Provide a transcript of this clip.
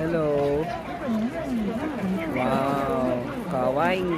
Hello. Wow. Kawaii.